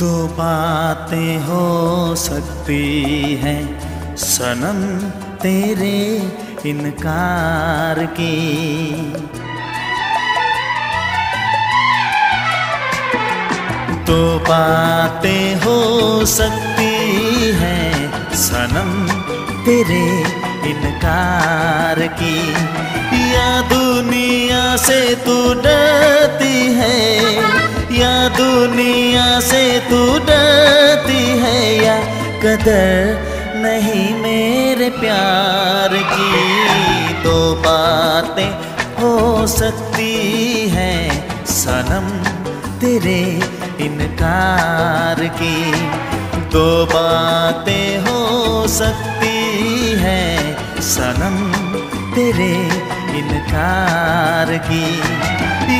तो बातें हो सकती हैं। सनम तेरे इनकार की। तो बातें हो सकती हैं। सनम तेरे इनकार की। या दुनिया से तू डरती है। या दुनिया से तू डरती है या कदर? नहीं मेरे प्यार की तो बातें हो सकती हैं। सनम तेरे इनकार की दो बातें हो सकती हैं। सनम तेरे इनकार की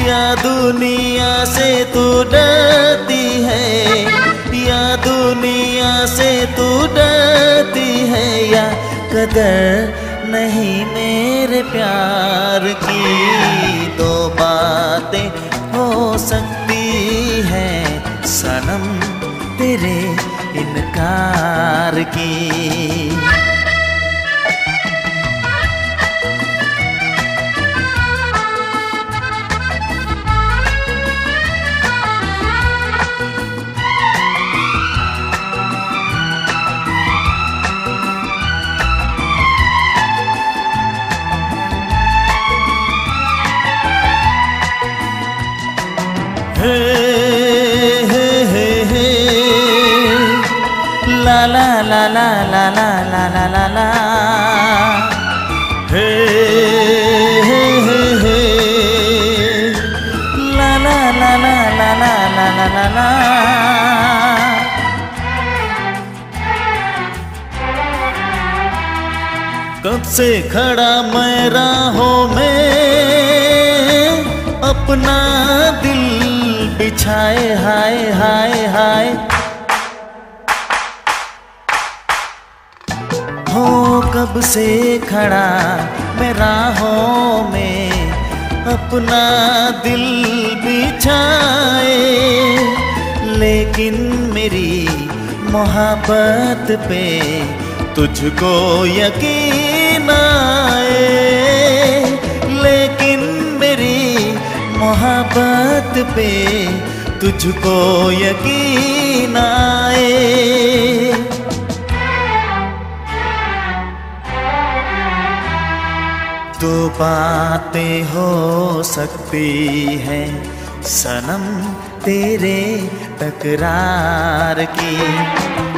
या दुनिया से तू डरती है। या दुनिया से तू डरती है या कदर नहीं मेरे प्यार की दो बातें हो सकती है। सनम तेरे इनकार की। ला ला ला ला ला ला ला ला ला ला हे हे हे हे ला ला ला ला ला ला ला ला ला ला कब से खड़ा मैं राहों में अपना दिल बिछाए हाय हाय हाय कब से खड़ा मैं राहों में अपना दिल बिछाए। लेकिन मेरी मोहब्बत पे तुझको यकीन आए। लेकिन मेरी मोहब्बत पे तुझको यकीन आए बातें हो सकती हैं। सनम तेरे तकरार की।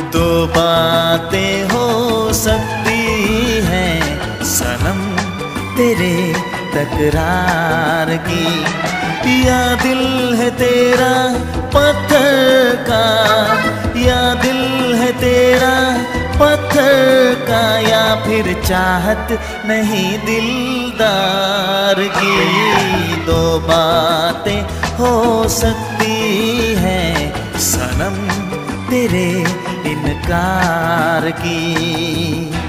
दो बातें हो सकती हैं। सनम तेरे तकरार की। या दिल है तेरा पत्थर का। फिर चाहत नहीं दिलदार की दो बातें हो सकती हैं। सनम तेरे इनकार की।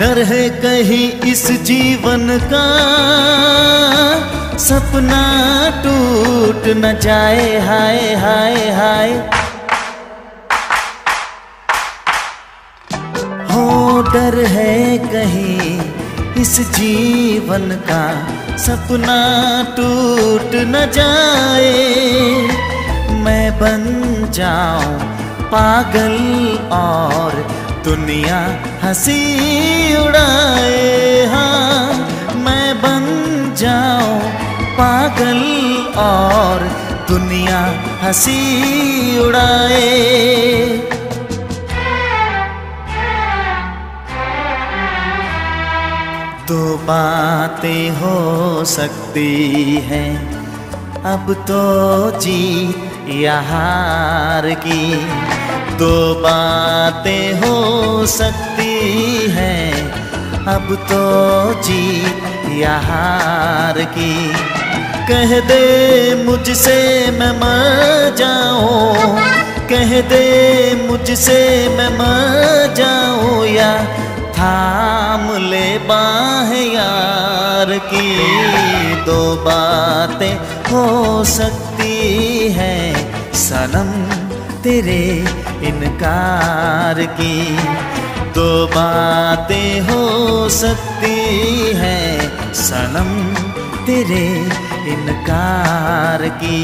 डर है कहीं इस जीवन का, सपना टूट न जाए, हाय हाय हाय। हो डर है कहीं इस जीवन का सपना टूट न जाए, मैं बन जाऊँ पागल और दुनिया हँसी उड़ाए। हाँ मैं बन जाऊँ पागल और दुनिया हँसी उड़ाए। दो बातें हो सकती है। अब तो जीत या की तो बातें हो सकती है। अब तो जीत या की कह दे मुझसे मैं मर जाऊँ। कह दे मुझसे मैं मर जाऊँ या थाम ले बाह यार की दो बातें हो सकती हैं। सनम तेरे इनकार की दो बातें हो सकती हैं। सनम तेरे इनकार की।